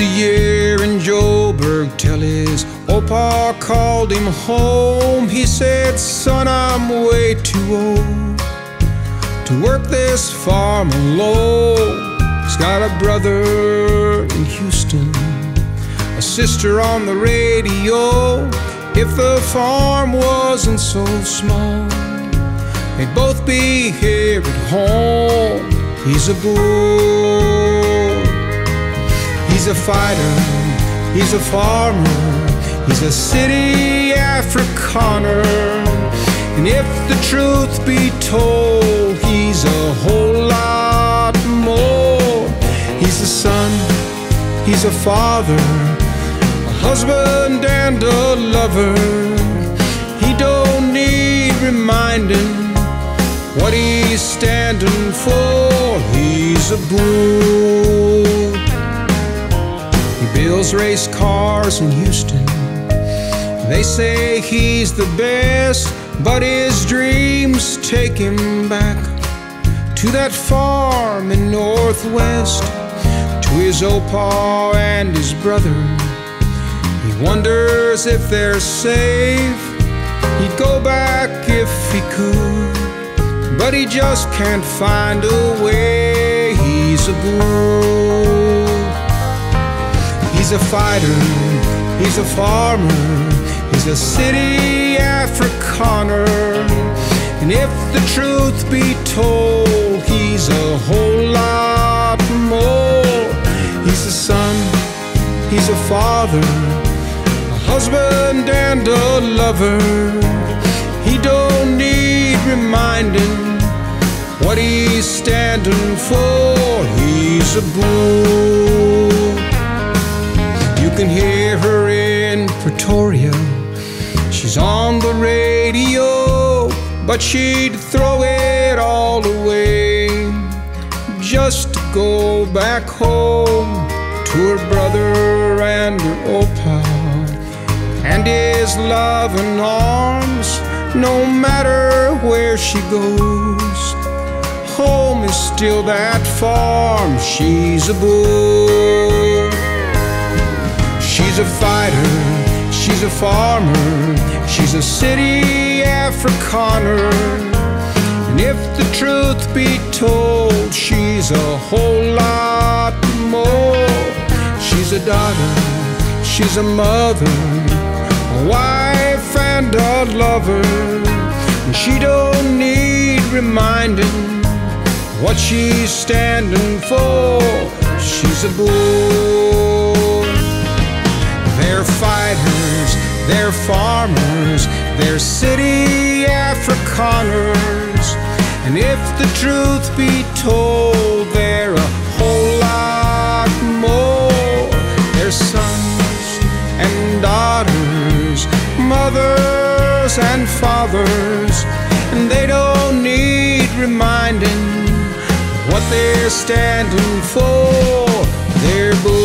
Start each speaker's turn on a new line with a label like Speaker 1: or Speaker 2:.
Speaker 1: a year in Joburg till his opa called him home. He said, Son, I'm way too old to work this farm alone. He's got a brother in Houston, a sister on the radio. If the farm wasn't so small, they'd both be here at home. He's a Boer, he's a fighter, he's a farmer, he's a city Afrikaner. And if the truth be told, he's a whole lot more. He's a son, he's a father, a husband and a lover. He don't need reminding what he's standing for. He's a Boer. Builds race cars in Houston. They say he's the best, but his dreams take him back to that farm in Northwest, to his opa and his brother. He wonders if they're safe. He'd go back if he could, but he just can't find a way. He's a Boer. He's a fighter, he's a farmer, he's a city Afrikaner. And if the truth be told, he's a whole lot more. He's a son, he's a father, a husband and a lover. He don't need reminding what he's standing for. He's a Boer. Radio, but she'd throw it all away just to go back home to her brother and her opa and his loving arms. No matter where she goes, home is still that farm. She's a she's a farmer, she's a city Afrikaner. And if the truth be told, she's a whole lot more. She's a daughter, she's a mother, a wife and a lover. And she don't need reminding what she's standing for. She's a Boer. They're fighters, they're farmers, they're city Afrikaners. And if the truth be told, they're a whole lot more. They're sons and daughters, mothers and fathers, and they don't need reminding what they're standing for. They're.